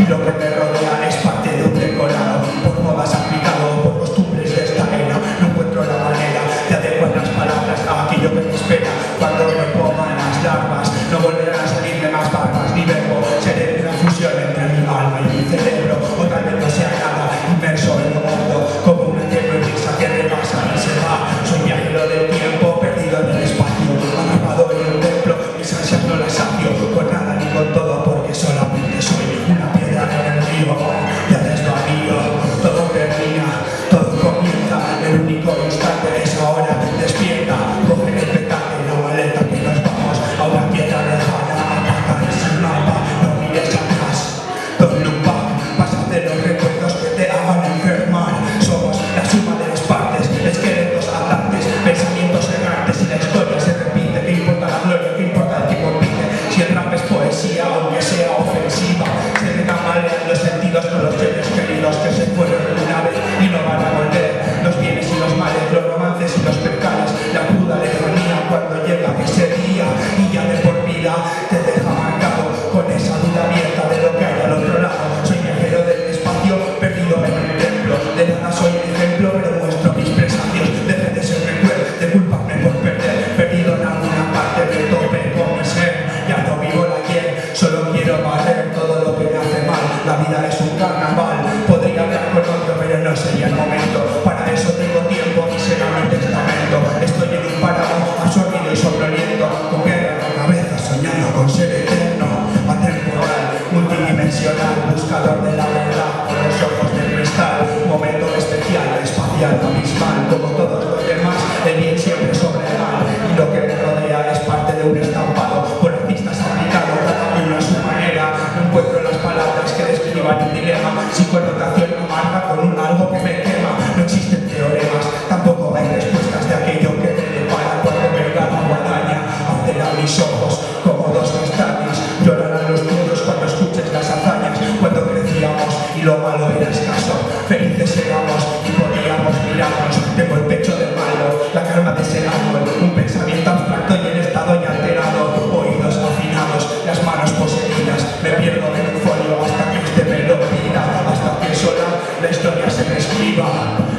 antes, y te deja marcado con esa duda abierta de lo que hay al otro lado. Soy viajero del espacio, perdido en un templo, de nada soy ejemplo, pero muestro mis presagios, deje de ser recuerdo, de culparme por perder, perdido en alguna parte de tope con mi ser, ya no vivo la ayer, solo quiero barrer todo lo que me hace mal, la vida es un carnaval, podría hablar con otro, pero no sería el momento, como todos los demás, el bien siempre sobre el mal, y lo que me rodea es parte de un estampado, por artistas aplicados, cada uno a su manera, no encuentro las palabras que describan un dilema, sin connotación amarga con un algo que me quema, no existen teoremas, tampoco hay respuestas de aquello que me depara cuando venga la guadaña, altera mis ojos como dos castañas, llorarán los nudos cuando escuches las hazañas, cuando crecíamos y lo malo era un pensamiento abstracto y en estado ya alterado, oídos afinados, las manos poseídas, me pierdo en un folio hasta que este me lo pida, hasta que sola la historia se me escriba,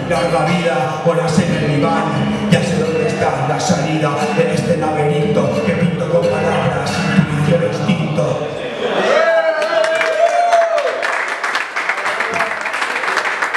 larga vida, horas en el diván, ya sé dónde está la salida en este laberinto,